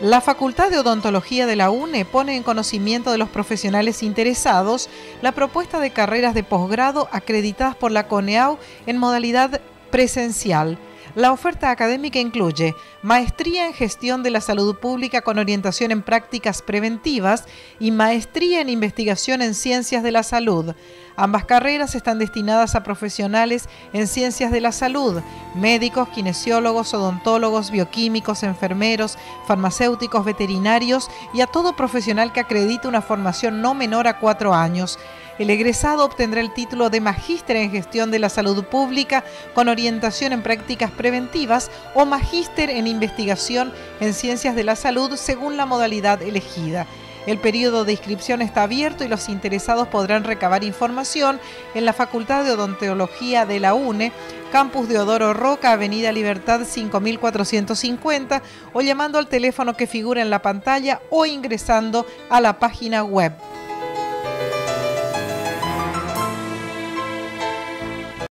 La Facultad de Odontología de la UNE pone en conocimiento de los profesionales interesados la propuesta de carreras de posgrado acreditadas por la CONEAU en modalidad presencial. La oferta académica incluye maestría en gestión de la salud pública con orientación en prácticas preventivas y maestría en investigación en ciencias de la salud. Ambas carreras están destinadas a profesionales en ciencias de la salud, médicos, kinesiólogos, odontólogos, bioquímicos, enfermeros, farmacéuticos, veterinarios y a todo profesional que acredite una formación no menor a cuatro años. El egresado obtendrá el título de Magíster en Gestión de la Salud Pública con orientación en prácticas preventivas o Magíster en Investigación en Ciencias de la Salud según la modalidad elegida. El periodo de inscripción está abierto y los interesados podrán recabar información en la Facultad de Odontología de la UNE, Campus de Odoro Roca, Avenida Libertad 5450 o llamando al teléfono que figura en la pantalla o ingresando a la página web